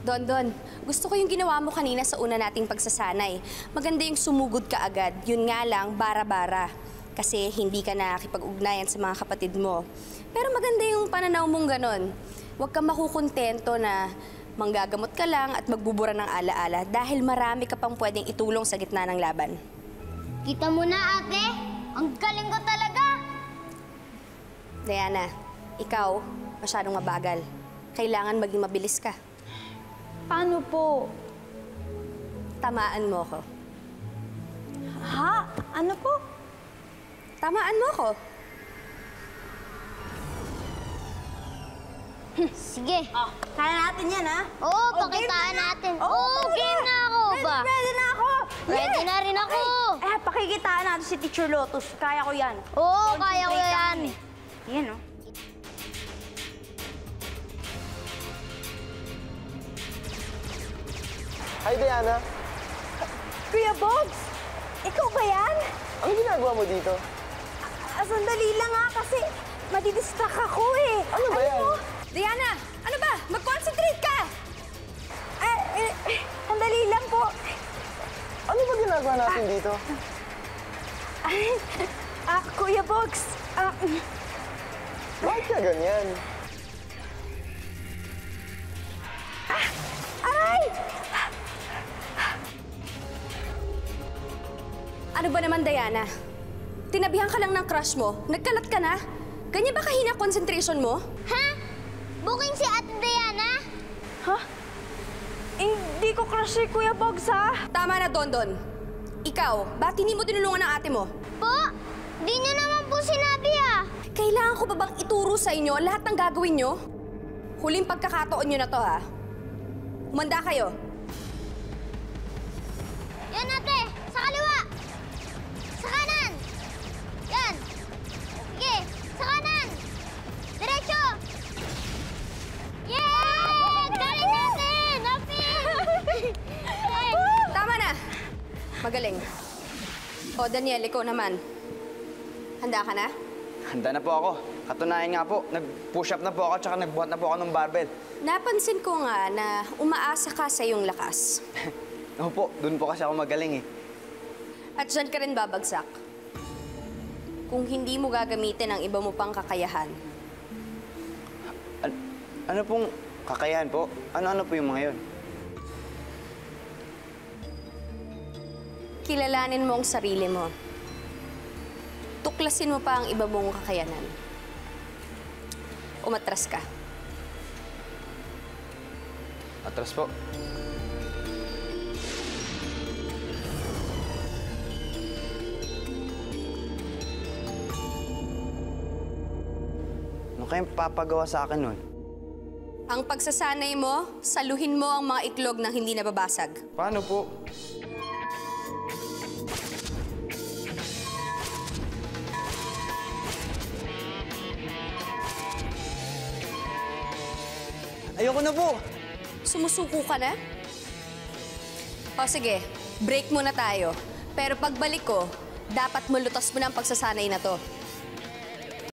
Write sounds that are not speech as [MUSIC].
Don, Don, gusto ko yung ginawa mo kanina sa una nating pagsasanay. Maganda yung sumugod ka agad. Yun nga lang, bara-bara. Kasi hindi ka nakakipag-ugnayan sa mga kapatid mo. Pero maganda yung pananaw mong ganon. Huwag kang makukontento na manggagamot ka lang at magbubura ng alaala dahil marami ka pang pwedeng itulong sa gitna ng laban. Kita mo na, ate. Ang galing ko talaga. Diana, ikaw, masyadong mabagal. Kailangan maging mabilis ka. Paano po? Tamaan mo ko. Ha? Ano po? Tamaan mo ko. Sige. Oh, kaya natin yan, ha? Oo, Oh, pakitaan na. natin. Oo, tara. game na ako ba? Ready, ready na ako! Ready na rin ako. Eh, pakikitaan natin si Teacher Lotus. Kaya ko yan. Oo, kaya ko yan. eh. Yan, oh. Hi, Diana. Kuya Bogs! Ikaw ba yan? Ano ginagawa mo dito? Ah, sandali lang ha, kasi madidistract ako eh. Ano ba yan? mo? Diana, ano ba? Mag-concentrate ka! Eh, eh, sandali lang po. Ano ba ginagawa natin dito? Ay, ah, Kuya Bogs, ah, Bakit ka ganyan? Ano ba naman, Diana? Tinabihan ka lang ng crush mo, nagkalat ka na? Ganyan ba kahina concentration mo? Ha? Booking si Ate Diana? Ha? Hindi ko crush si Kuya Bogs ha. Tama na, Dondon. Ikaw, ba't hindi mo tinulungan ang ate mo? Po, di niyo naman po sinabi ah. Kailangan ko ba bang ituro sa inyo lahat ng gagawin nyo? Huling pagkakataon nyo na to, ha? Umanda kayo. Yan ate, sa kaliwa. Magaling. O, Daniel, ikaw naman. Handa ka na? Handa na po ako. Katunayan nga po, nag-push up na po ako tsaka nagbuhat na po ako ng barbell. Napansin ko nga na umaasa ka sa iyong lakas. [LAUGHS] Oo po, dun po kasi ako magaling eh. At dyan ka rin babagsak. Kung hindi mo gagamitin ang iba mo pang kakayahan, An- ano pong kakayahan po? Ano-ano po yung mga yun? Kilalanin mo ang sarili mo. Tuklasin mo pa ang iba mong kakayanan. Umatras ka. Atras po. Ano kayong papagawa sa akin nun? Ang pagsasanay mo, saluhin mo ang mga itlog ng hindi nababasag. Paano po? Ayoko na po! Sumusuko ka na? O sige, break muna tayo. Pero pagbalik ko, dapat malutas mo na ang pagsasanay na to.